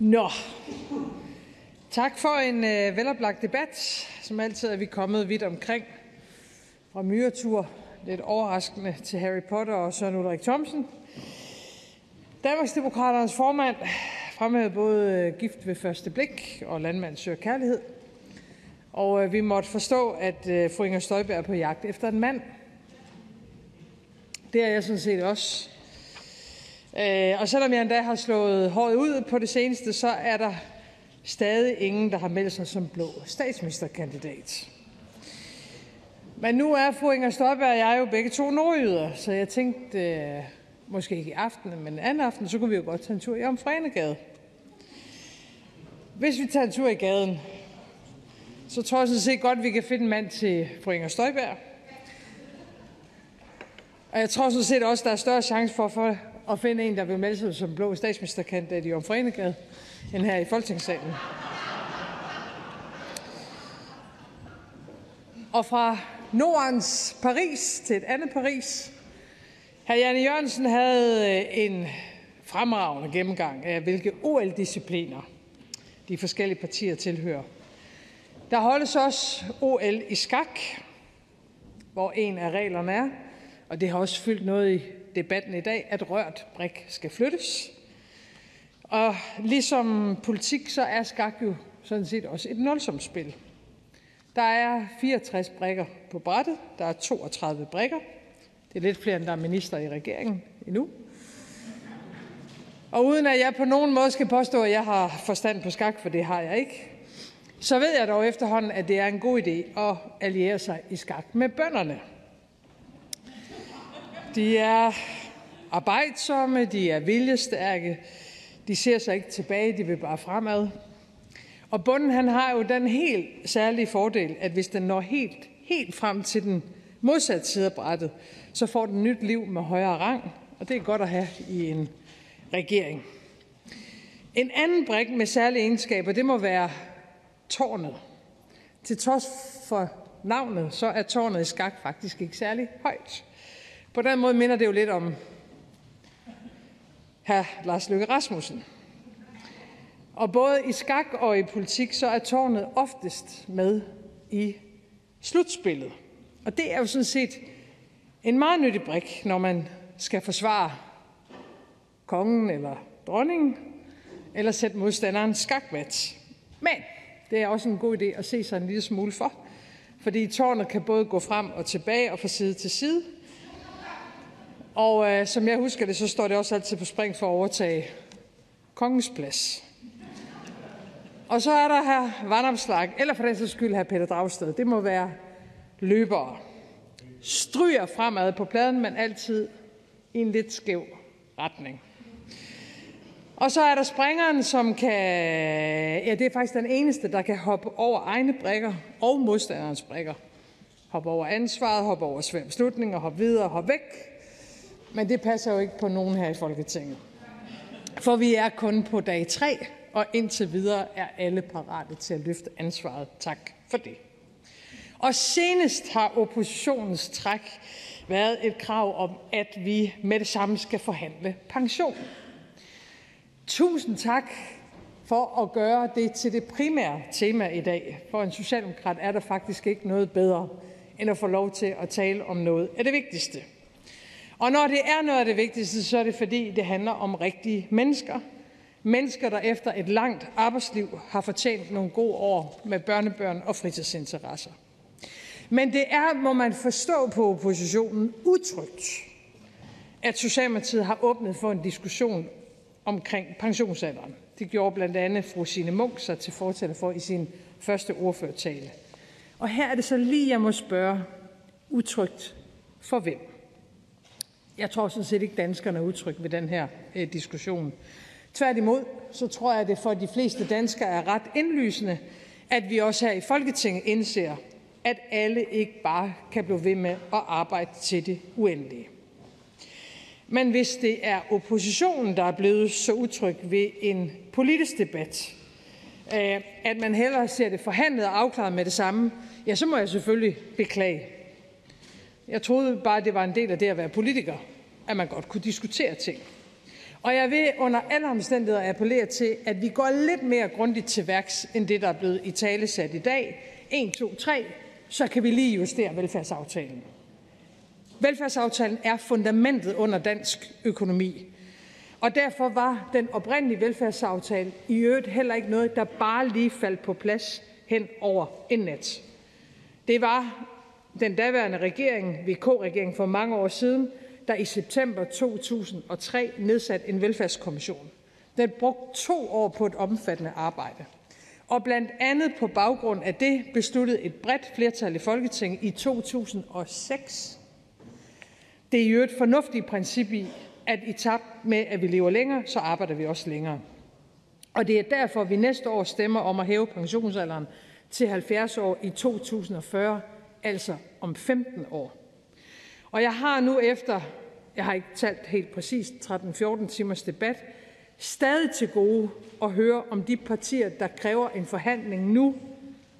Nå, tak for en øh, veloplagt debat. Som altid er vi kommet vidt omkring. Fra myretur, lidt overraskende, til Harry Potter og Søren Ulrik Thomsen. Danmarksdemokraternes formand fremhævede både øh, gift ved første blik og landmand søger kærlighed. Og øh, vi måtte forstå, at øh, fru Inger Støjberg er på jagt efter en mand. Det er jeg sådan set også. Øh, og selvom jeg endda har slået håret ud på det seneste, så er der stadig ingen, der har meldt sig som blå statsministerkandidat. Men nu er fru Inger Støjberg og jeg jo begge to nordjyder, så jeg tænkte, øh, måske ikke i aften, men en anden aften, så kunne vi jo godt tage en tur i Omfrenegade. Hvis vi tager en tur i gaden, så tror jeg sådan set godt, vi kan finde en mand til fru Inger Støjberg. Og jeg tror sådan set også, der er større chance for, for at finde en, der vil melde sig som blå statsministerkandidat i Omfrenegade, end her i Folketingssalen. Og fra Nordens Paris til et andet Paris. Hr. Janne Jørgensen havde øh, en fremragende gennemgang af, hvilke OL-discipliner de forskellige partier tilhører. Der holdes også OL i skak, hvor en af reglerne er, og det har også fyldt noget i debatten i dag, at rørt brik skal flyttes. Og ligesom politik, så er skak jo sådan set også et nulsumsspil. Der er 64 brikker på brættet, der er 32 brikker. Det er lidt flere, end der er minister i regeringen endnu. Og uden at jeg på nogen måde skal påstå, at jeg har forstand på skak, for det har jeg ikke, så ved jeg dog efterhånden, at det er en god idé at alliere sig i skak med bønderne. De er arbejdsomme, de er viljestærke, de ser sig ikke tilbage, de vil bare fremad. Og bunden han har jo den helt særlige fordel, at hvis den når helt, helt frem til den modsatte side af brættet, så får den nyt liv med højere rang, og det er godt at have i en regering. En anden brik med særlige egenskaber, det må være tårnet. Til trods for navnet, så er tårnet i skak faktisk ikke særlig højt. På den måde minder det jo lidt om hr. Lars Løkke Rasmussen. Og både i skak og i politik, så er tårnet oftest med i slutspillet. Og det er jo sådan set en meget nyttig brik, når man skal forsvare kongen eller dronningen, eller sætte modstanderen skakmat. Men det er også en god idé at se sig en lille smule for, fordi tårnet kan både gå frem og tilbage og fra side til side. Og øh, som jeg husker det, så står det også altid på spring for at overtage kongens plads. Og så er der her Vandopslag, eller for den sags skyld her Peter Dragsted. Det må være løbere. Stryger fremad på pladen, men altid i en lidt skæv retning. Og så er der springeren, som kan, ja, det er faktisk den eneste, der kan hoppe over egne brækker og modstanderens brækker. Hoppe over ansvaret, hoppe over svær slutninger, hoppe videre, hoppe væk. Men det passer jo ikke på nogen her i Folketinget. For vi er kun på dag 3, og indtil videre er alle parate til at løfte ansvaret. Tak for det. Og senest har oppositionens træk været et krav om, at vi med det samme skal forhandle pension. Tusind tak for at gøre det til det primære tema i dag. For en socialdemokrat er der faktisk ikke noget bedre, end at få lov til at tale om noget af det vigtigste. Og når det er noget af det vigtigste, så er det fordi, det handler om rigtige mennesker. Mennesker, der efter et langt arbejdsliv har fortjent nogle gode år med børnebørn og fritidsinteresser. Men det er, må man forstå på oppositionen, utrygt, at Socialdemokratiet har åbnet for en diskussion omkring pensionsalderen. Det gjorde blandt andet fru Signe Munk sig til fortæller for i sin første ordførertale. Og her er det så lige, jeg må spørge, utrygt for hvem? Jeg tror sådan set ikke, danskerne er utrygge ved den her øh, diskussion. Tværtimod, så tror jeg, at det for de fleste danskere er ret indlysende, at vi også her i Folketinget indser, at alle ikke bare kan blive ved med at arbejde til det uendelige. Men hvis det er oppositionen, der er blevet så utryg ved en politisk debat, øh, at man hellere ser det forhandlet og afklaret med det samme, ja, så må jeg selvfølgelig beklage. Jeg troede bare, det var en del af det at være politiker, at man godt kunne diskutere ting. Og jeg vil under alle omstændigheder appellere til, at vi går lidt mere grundigt til værks, end det, der er blevet i tale sat i dag. 1, 2, 3, så kan vi lige justere velfærdsaftalen. Velfærdsaftalen er fundamentet under dansk økonomi. Og derfor var den oprindelige velfærdsaftale i øvrigt heller ikke noget, der bare lige faldt på plads hen over en nat. Det var den daværende regering, VK-regeringen for mange år siden, der i september 2003 nedsatte en velfærdskommission. Den brugte to år på et omfattende arbejde. Og blandt andet på baggrund af det besluttede et bredt flertal i Folketinget i 2006 det er jo et fornuftigt princip i, at i takt med, at vi lever længere, så arbejder vi også længere. Og det er derfor, vi næste år stemmer om at hæve pensionsalderen til 70 år i 2040, altså om 15 år. Og jeg har nu efter, jeg har ikke talt helt præcist, 13-14 timers debat, stadig til gode at høre, om de partier, der kræver en forhandling nu,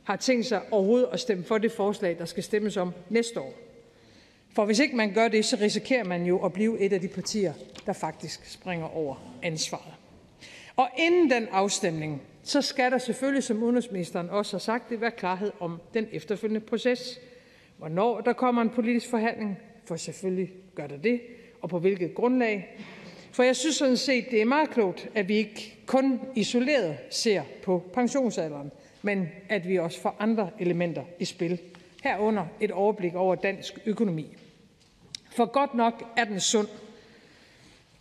har tænkt sig overhovedet at stemme for det forslag, der skal stemmes om næste år. For hvis ikke man gør det, så risikerer man jo at blive et af de partier, der faktisk springer over ansvaret. Og inden den afstemning, så skal der selvfølgelig, som udenrigsministeren også har sagt, det være klarhed om den efterfølgende proces. Hvornår der kommer en politisk forhandling, for selvfølgelig gør der det, og på hvilket grundlag. For jeg synes sådan set, det er meget klogt, at vi ikke kun isoleret ser på pensionsalderen, men at vi også får andre elementer i spil. Herunder et overblik over dansk økonomi. For godt nok er den sund,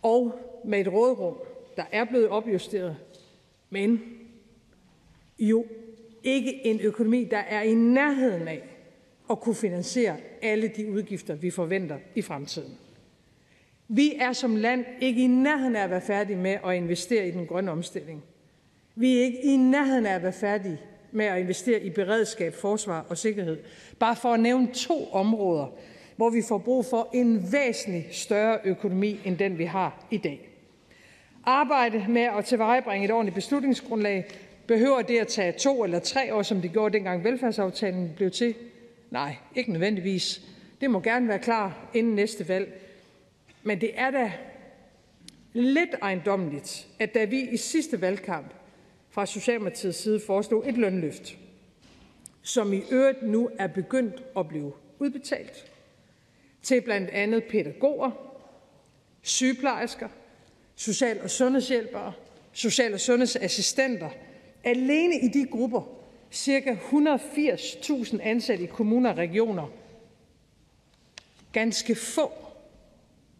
og med et rådrum, der er blevet opjusteret, men jo ikke en økonomi, der er i nærheden af at kunne finansiere alle de udgifter, vi forventer i fremtiden. Vi er som land ikke i nærheden af at være færdige med at investere i den grønne omstilling. Vi er ikke i nærheden af at være færdige med at investere i beredskab, forsvar og sikkerhed. Bare for at nævne to områder, hvor vi får brug for en væsentlig større økonomi end den, vi har i dag. Arbejde med at tilvejebringe et ordentligt beslutningsgrundlag behøver det at tage to eller tre år, som det gjorde dengang velfærdsaftalen blev til? Nej, ikke nødvendigvis. Det må gerne være klar inden næste valg. Men det er da lidt ejendommeligt, at da vi i sidste valgkamp fra Socialdemokratiets side foreslog et lønløft, som i øvrigt nu er begyndt at blive udbetalt, til blandt andet pædagoger, sygeplejersker, social- og sundhedshjælpere, social- og sundhedsassistenter. Alene i de grupper cirka 180.000 ansatte i kommuner og regioner. Ganske få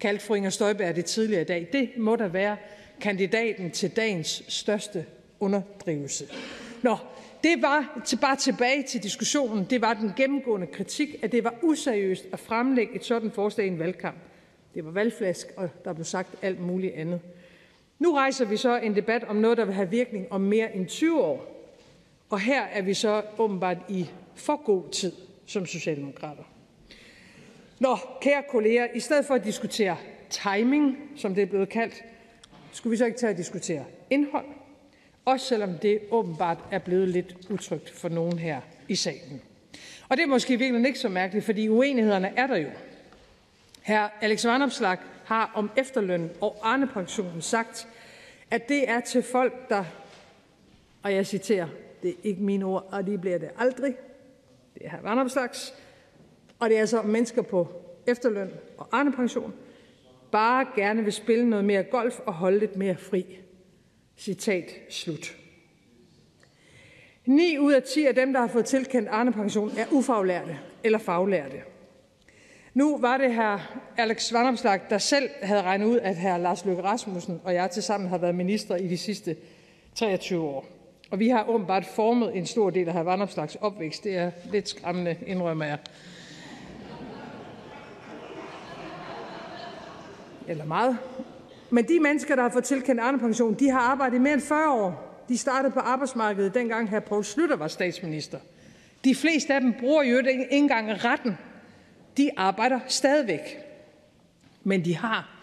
kaldte fru Inger Støjberg det tidligere i dag. Det må da være kandidaten til dagens største underdrivelse. Nå, det var bare tilbage til diskussionen. Det var den gennemgående kritik, at det var useriøst at fremlægge et sådan forslag i en valgkamp. Det var valgflask, og der blev sagt alt muligt andet. Nu rejser vi så en debat om noget, der vil have virkning om mere end 20 år. Og her er vi så åbenbart i for god tid som socialdemokrater. Nå, kære kolleger, i stedet for at diskutere timing, som det er blevet kaldt, skulle vi så ikke tage at diskutere indhold, også selvom det åbenbart er blevet lidt utrygt for nogen her i salen. Og det er måske virkelig ikke så mærkeligt, fordi uenighederne er der jo. Her Alex Vanopslag har om efterløn og Arne-pensionen sagt, at det er til folk, der, og jeg citerer, det er ikke mine ord, og de bliver det aldrig, det er her slags, og det er altså mennesker på efterløn og Arne-pension, bare gerne vil spille noget mere golf og holde lidt mere fri. Citat slut. 9 ud af 10 af dem, der har fået tilkendt Arne-pension, er ufaglærte eller faglærte. Nu var det her Alex Vandomslag, der selv havde regnet ud, at hr. Lars Løkke Rasmussen og jeg tilsammen har været minister i de sidste 23 år. Og vi har åbenbart formet en stor del af hr. Vandomslags opvækst. Det er lidt skræmmende, indrømmer jeg. Eller meget. Men de mennesker, der har fået tilkendt Arne-pension, de har arbejdet i mere end 40 år. De startede på arbejdsmarkedet, dengang hr. Poul Slytter var statsminister. De fleste af dem bruger jo ikke engang retten. De arbejder stadigvæk. Men de har,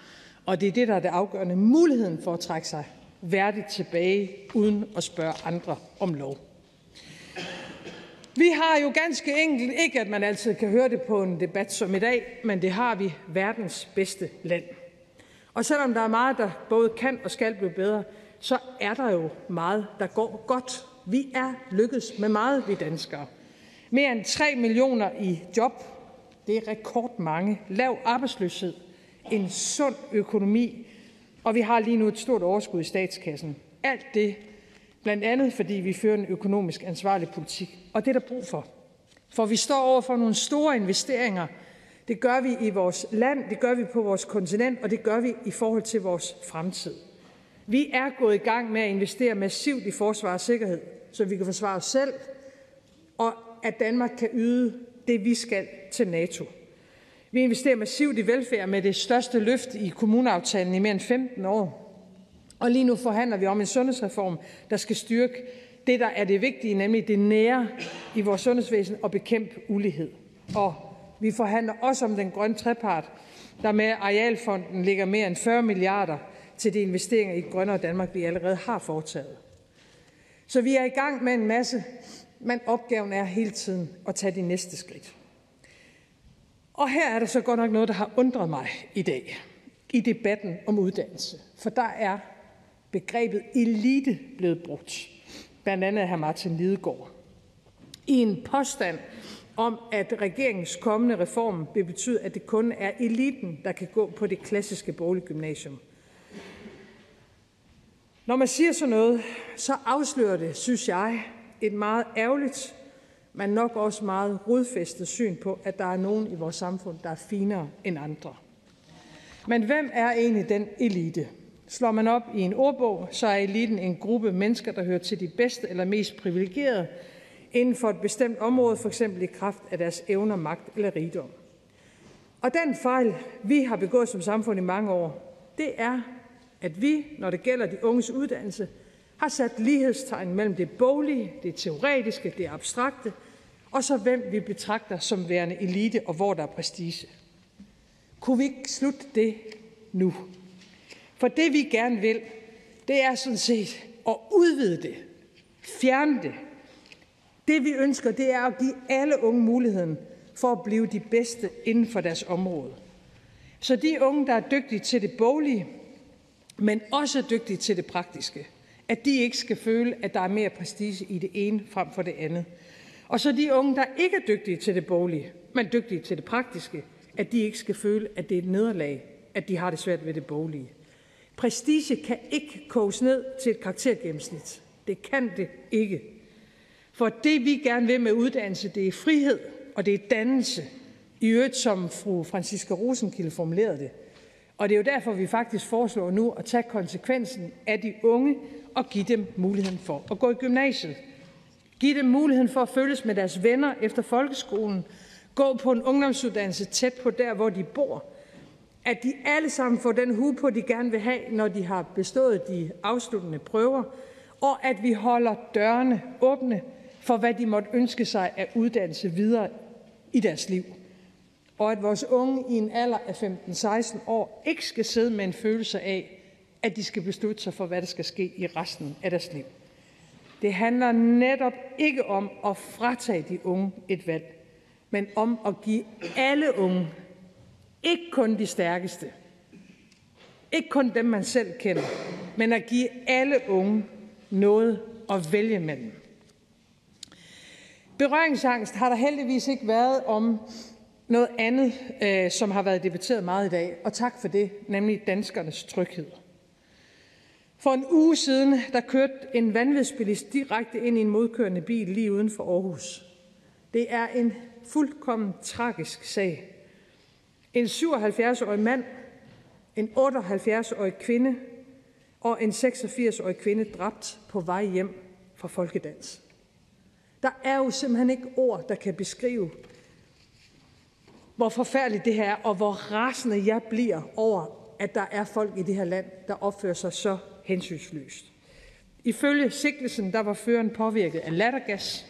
og det er det, der er det afgørende, muligheden for at trække sig værdigt tilbage, uden at spørge andre om lov. Vi har jo ganske enkelt, ikke at man altid kan høre det på en debat som i dag, men det har vi verdens bedste land. Og selvom der er meget, der både kan og skal blive bedre, så er der jo meget, der går godt. Vi er lykkedes med meget, vi danskere. Mere end 3 millioner i job. Det er rekordmange. Lav arbejdsløshed. En sund økonomi. Og vi har lige nu et stort overskud i statskassen. Alt det blandt andet fordi vi fører en økonomisk ansvarlig politik. Og det er der brug for. For vi står over for nogle store investeringer. Det gør vi i vores land, det gør vi på vores kontinent, og det gør vi i forhold til vores fremtid. Vi er gået i gang med at investere massivt i forsvar og sikkerhed, så vi kan forsvare os selv, og at Danmark kan yde det, vi skal til NATO. Vi investerer massivt i velfærd med det største løft i kommuneaftalen i mere end 15 år. Og lige nu forhandler vi om en sundhedsreform, der skal styrke det, der er det vigtige, nemlig det nære i vores sundhedsvæsen og bekæmpe ulighed. Og vi forhandler også om den grønne trepart, der med Arealfonden ligger mere end 40 milliarder til de investeringer i et grønnere Danmark, vi allerede har foretaget. Så vi er i gang med en masse, men opgaven er hele tiden at tage de næste skridt. Og her er der så godt nok noget, der har undret mig i dag i debatten om uddannelse. For der er begrebet elite blevet brugt, blandt andet af hr. Martin Lidegaard, i en påstand om, at regeringens kommende reform vil betyde, at det kun er eliten, der kan gå på det klassiske boliggymnasium. Når man siger sådan noget, så afslører det, synes jeg, et meget ærgerligt, men nok også meget rodfæstet syn på, at der er nogen i vores samfund, der er finere end andre. Men hvem er egentlig den elite? Slår man op i en ordbog, så er eliten en gruppe mennesker, der hører til de bedste eller mest privilegerede inden for et bestemt område, f.eks. i kraft af deres evner, magt eller rigdom. Og den fejl, vi har begået som samfund i mange år, det er, at vi, når det gælder de unges uddannelse, har sat lighedstegn mellem det boglige, det teoretiske, det abstrakte, og så hvem vi betragter som værende elite og hvor der er prestige. Kunne vi ikke slutte det nu? For det vi gerne vil, det er sådan set at udvide det, fjerne det. Det vi ønsker, det er at give alle unge muligheden for at blive de bedste inden for deres område. Så de unge, der er dygtige til det boglige, men også dygtige til det praktiske, at de ikke skal føle, at der er mere prestige i det ene frem for det andet. Og så de unge, der ikke er dygtige til det boglige, men dygtige til det praktiske, at de ikke skal føle, at det er et nederlag, at de har det svært ved det boglige. Prestige kan ikke koges ned til et karaktergennemsnit. Det kan det ikke. For det, vi gerne vil med uddannelse, det er frihed, og det er dannelse. I øvrigt, som fru Franciska Rosenkilde formulerede det. Og det er jo derfor, vi faktisk foreslår nu at tage konsekvensen af de unge og give dem muligheden for at gå i gymnasiet. Giv dem muligheden for at følges med deres venner efter folkeskolen. Gå på en ungdomsuddannelse tæt på der, hvor de bor at de alle sammen får den hue på, de gerne vil have, når de har bestået de afsluttende prøver, og at vi holder dørene åbne for, hvad de måtte ønske sig af uddannelse videre i deres liv. Og at vores unge i en alder af 15-16 år ikke skal sidde med en følelse af, at de skal beslutte sig for, hvad der skal ske i resten af deres liv. Det handler netop ikke om at fratage de unge et valg, men om at give alle unge ikke kun de stærkeste. Ikke kun dem, man selv kender, men at give alle unge noget at vælge mellem. Berøringsangst har der heldigvis ikke været om noget andet, øh, som har været debatteret meget i dag, og tak for det, nemlig danskernes tryghed. For en uge siden, der kørte en vanvidsbilist direkte ind i en modkørende bil lige uden for Aarhus. Det er en fuldkommen tragisk sag. En 77-årig mand, en 78-årig kvinde og en 86-årig kvinde dræbt på vej hjem fra folkedans. Der er jo simpelthen ikke ord, der kan beskrive, hvor forfærdeligt det her er, og hvor rasende jeg bliver over, at der er folk i det her land, der opfører sig så hensynsløst. Ifølge sigtelsen, der var føreren påvirket af lattergas,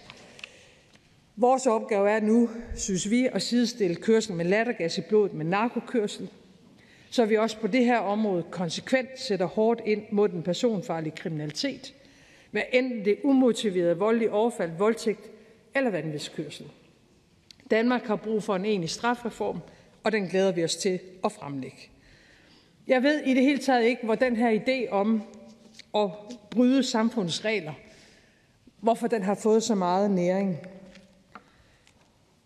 Vores opgave er nu, synes vi, at sidestille kørsel med lattergas i blodet med narkokørsel, så vi også på det her område konsekvent sætter hårdt ind mod den personfarlige kriminalitet, hvad enten det er umotiveret voldelig overfald, voldtægt eller vanvidskørsel. Danmark har brug for en enig strafreform, og den glæder vi os til at fremlægge. Jeg ved i det hele taget ikke, hvor den her idé om at bryde samfundets regler, hvorfor den har fået så meget næring.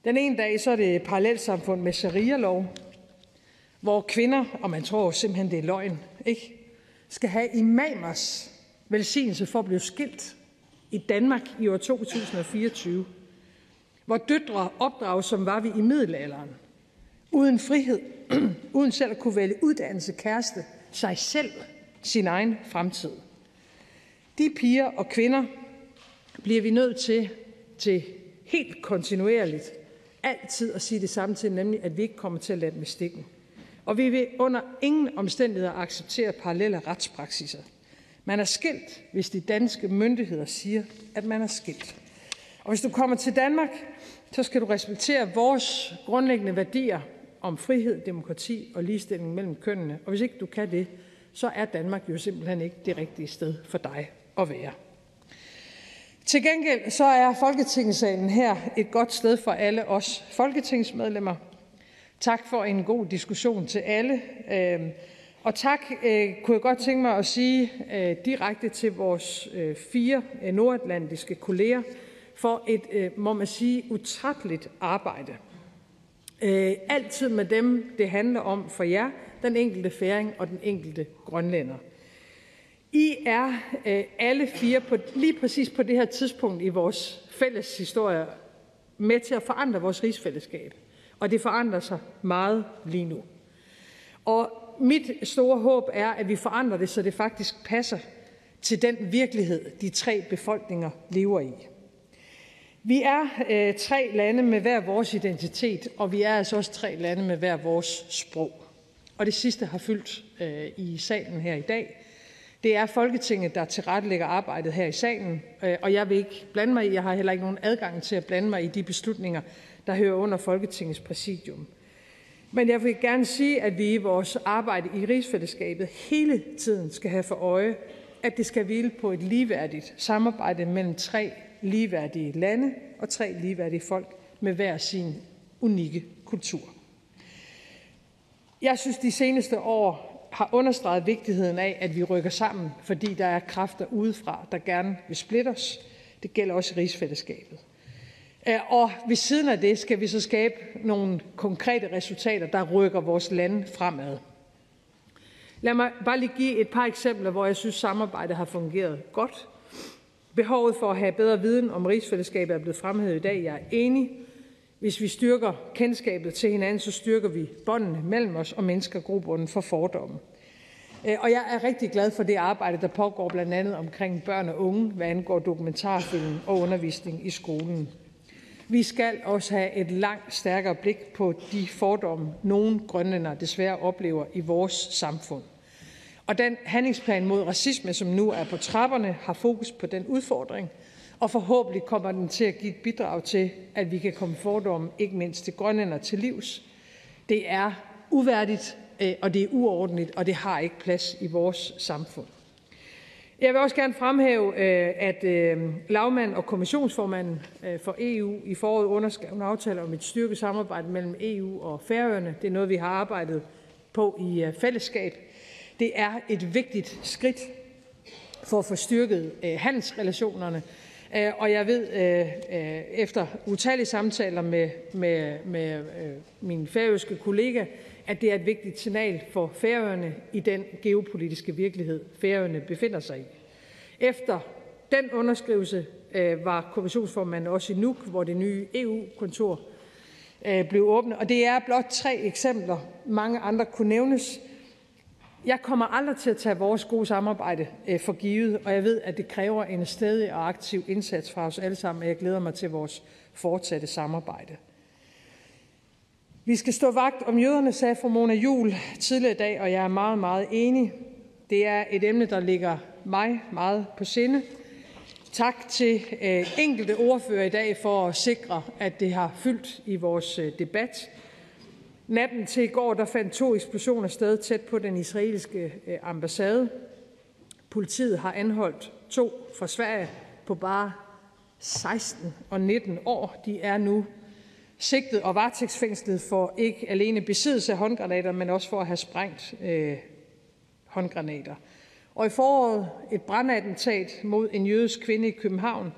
Den ene dag så er det et parallelsamfund med sharia-lov, hvor kvinder, og man tror simpelthen, det er løgn, ikke, skal have imamers velsignelse for at blive skilt i Danmark i år 2024, hvor døtre opdrages, som var vi i middelalderen, uden frihed, uden selv at kunne vælge uddannelse, kæreste, sig selv, sin egen fremtid. De piger og kvinder bliver vi nødt til, til helt kontinuerligt altid at sige det samme til, nemlig at vi ikke kommer til at lade dem i stikken. Og vi vil under ingen omstændigheder acceptere parallelle retspraksiser. Man er skilt, hvis de danske myndigheder siger, at man er skilt. Og hvis du kommer til Danmark, så skal du respektere vores grundlæggende værdier om frihed, demokrati og ligestilling mellem kønnene. Og hvis ikke du kan det, så er Danmark jo simpelthen ikke det rigtige sted for dig at være. Til gengæld så er Folketingssalen her et godt sted for alle os folketingsmedlemmer. Tak for en god diskussion til alle. Øhm, og tak øh, kunne jeg godt tænke mig at sige øh, direkte til vores øh, fire nordatlantiske kolleger for et, øh, må man sige, utrætteligt arbejde. Øh, altid med dem, det handler om for jer, den enkelte færing og den enkelte grønlænder. I er øh, alle fire på, lige præcis på det her tidspunkt i vores fælles historie med til at forandre vores rigsfællesskab. Og det forandrer sig meget lige nu. Og mit store håb er, at vi forandrer det, så det faktisk passer til den virkelighed, de tre befolkninger lever i. Vi er øh, tre lande med hver vores identitet, og vi er altså også tre lande med hver vores sprog. Og det sidste har fyldt øh, i salen her i dag. Det er Folketinget, der tilrettelægger arbejdet her i salen, øh, og jeg vil ikke blande mig i, jeg har heller ikke nogen adgang til at blande mig i de beslutninger, der hører under Folketingets præsidium. Men jeg vil gerne sige, at vi i vores arbejde i rigsfællesskabet hele tiden skal have for øje, at det skal hvile på et ligeværdigt samarbejde mellem tre ligeværdige lande og tre ligeværdige folk med hver sin unikke kultur. Jeg synes, de seneste år har understreget vigtigheden af, at vi rykker sammen, fordi der er kræfter udefra, der gerne vil splitte os. Det gælder også rigsfællesskabet. Øh, og ved siden af det skal vi så skabe nogle konkrete resultater, der rykker vores lande fremad. Lad mig bare lige give et par eksempler, hvor jeg synes, samarbejdet har fungeret godt. Behovet for at have bedre viden om rigsfællesskabet er blevet fremhævet i dag. Jeg er enig. Hvis vi styrker kendskabet til hinanden, så styrker vi båndene mellem os og mennesker grobunden for fordomme. Øh, og jeg er rigtig glad for det arbejde, der pågår blandt andet omkring børn og unge, hvad angår dokumentarfilm og undervisning i skolen. Vi skal også have et langt stærkere blik på de fordomme, nogle grønlændere desværre oplever i vores samfund. Og den handlingsplan mod racisme, som nu er på trapperne, har fokus på den udfordring, og forhåbentlig kommer den til at give et bidrag til, at vi kan komme fordomme, ikke mindst til grønlænder, til livs. Det er uværdigt, øh, og det er uordentligt, og det har ikke plads i vores samfund. Jeg vil også gerne fremhæve, øh, at øh, lavmand og kommissionsformanden for EU i foråret underskrev en aftale om et styrket samarbejde mellem EU og Færøerne. Det er noget, vi har arbejdet på i fællesskab. Det er et vigtigt skridt for at få styrket øh, handelsrelationerne. Øh, og jeg ved øh, efter utallige samtaler med, med, med min færøske kollega, at det er et vigtigt signal for Færøerne i den geopolitiske virkelighed, Færøerne befinder sig i. Efter den underskrivelse var kommissionsformanden også i Nuuk, hvor det nye EU-kontor blev åbnet. Og det er blot tre eksempler. Mange andre kunne nævnes. Jeg kommer aldrig til at tage vores gode samarbejde øh, for givet, og jeg ved, at det kræver en stadig og aktiv indsats fra os alle sammen, og jeg glæder mig til vores fortsatte samarbejde. Vi skal stå vagt om jøderne, sagde fru Mona Jul tidligere i dag, og jeg er meget, meget enig. Det er et emne, der ligger mig meget på sinde. Tak til øh, enkelte ordfører i dag for at sikre, at det har fyldt i vores øh, debat. Natten til i går der fandt to eksplosioner sted tæt på den israelske øh, ambassade. Politiet har anholdt to fra Sverige på bare 16 og 19 år. De er nu sigtet og varetægtsfængslet for ikke alene besiddelse af håndgranater, men også for at have sprængt øh, håndgranater. Og i foråret et brandattentat mod en jødisk kvinde i København,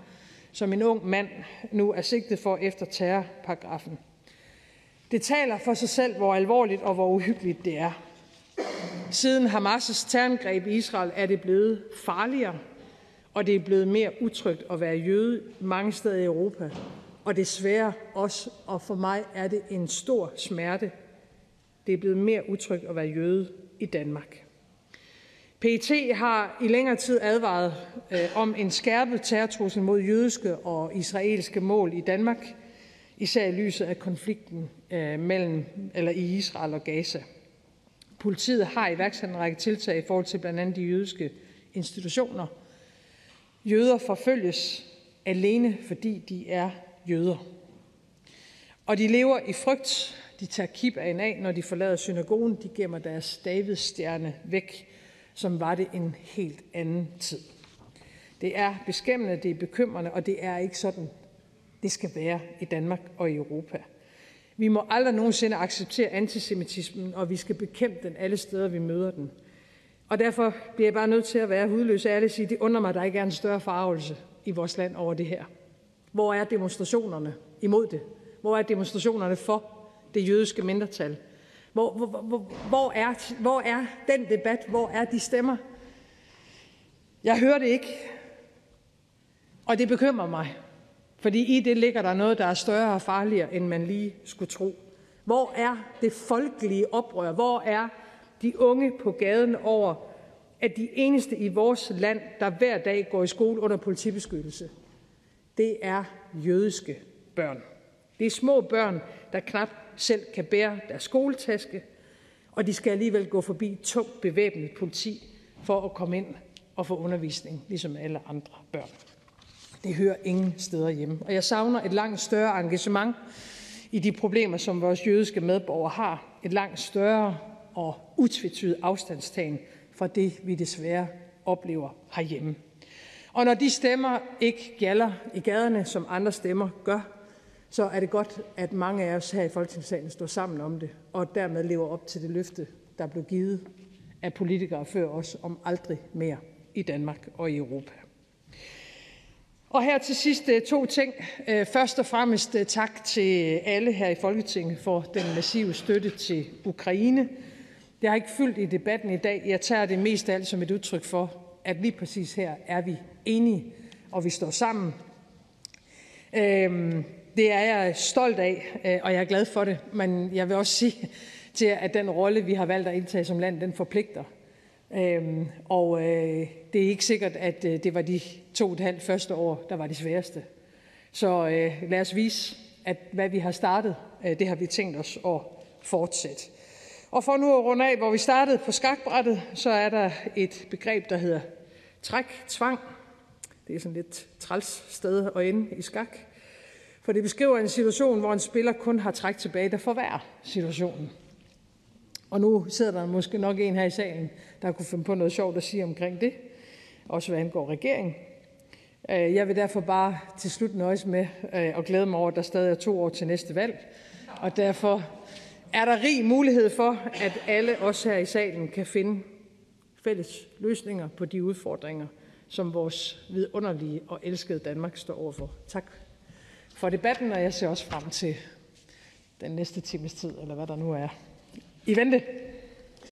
som en ung mand nu er sigtet for efter terrorparagrafen. Det taler for sig selv, hvor alvorligt og hvor uhyggeligt det er. Siden Hamas' terrorangreb i Israel er det blevet farligere, og det er blevet mere utrygt at være jøde mange steder i Europa. Og desværre også, og for mig er det en stor smerte, det er blevet mere utrygt at være jøde i Danmark. PET har i længere tid advaret øh, om en skærpet terrortrussel mod jødiske og israelske mål i Danmark, især i lyset af konflikten øh, mellem eller i Israel og Gaza. Politiet har iværksat en række tiltag i forhold til blandt andet de jødiske institutioner. Jøder forfølges alene, fordi de er jøder. Og de lever i frygt. De tager kibbagen af, når de forlader synagogen. De gemmer deres Davidsstjerne væk, som var det en helt anden tid. Det er beskæmmende, det er bekymrende, og det er ikke sådan, det skal være i Danmark og i Europa. Vi må aldrig nogensinde acceptere antisemitismen, og vi skal bekæmpe den alle steder, vi møder den. Og derfor bliver jeg bare nødt til at være hudløs ærlig og sige, det undrer mig, at der ikke er en større farvelse i vores land over det her. Hvor er demonstrationerne imod det? Hvor er demonstrationerne for det jødiske mindretal? Hvor, hvor, hvor, hvor, er, hvor er den debat? Hvor er de stemmer? Jeg hører det ikke, og det bekymrer mig. Fordi i det ligger der noget, der er større og farligere, end man lige skulle tro. Hvor er det folkelige oprør? Hvor er de unge på gaden over, at de eneste i vores land, der hver dag går i skole under politibeskyttelse, det er jødiske børn. Det er små børn, der knap selv kan bære deres skoletaske, og de skal alligevel gå forbi tungt bevæbnet politi for at komme ind og få undervisning, ligesom alle andre børn. Det hører ingen steder hjemme. Og jeg savner et langt større engagement i de problemer, som vores jødiske medborgere har. Et langt større og utvetydigt afstandstagen fra det, vi desværre oplever herhjemme. Og når de stemmer ikke gælder i gaderne, som andre stemmer gør, så er det godt, at mange af os her i Folketingssalen står sammen om det, og dermed lever op til det løfte, der blev givet af politikere før os om aldrig mere i Danmark og i Europa. Og her til sidst øh, to ting. Øh, først og fremmest øh, tak til alle her i Folketinget for den massive støtte til Ukraine. Det har ikke fyldt i debatten i dag. Jeg tager det mest af alt som et udtryk for, at lige præcis her er vi enige, og vi står sammen. Øhm, det er jeg stolt af, og jeg er glad for det. Men jeg vil også sige til jer, at den rolle, vi har valgt at indtage som land, den forpligter. Øhm, og øh, det er ikke sikkert, at øh, det var de to og et halvt første år, der var de sværeste. Så øh, lad os vise, at hvad vi har startet, det har vi tænkt os at fortsætte. Og for nu at runde af, hvor vi startede på skakbrættet, så er der et begreb, der hedder træk, tvang. Det er sådan lidt træls sted at ende i skak. For det beskriver en situation, hvor en spiller kun har træk tilbage, der forværrer situationen. Og nu sidder der måske nok en her i salen, der kunne finde på noget sjovt at sige omkring det, også hvad angår regeringen. Øh, jeg vil derfor bare til slut nøjes med øh, at glæde mig over, at der stadig er to år til næste valg, og derfor er der rig mulighed for, at alle os her i salen kan finde fælles løsninger på de udfordringer, som vores vidunderlige og elskede Danmark står overfor. Tak for debatten, og jeg ser også frem til den næste times tid, eller hvad der nu er i vente.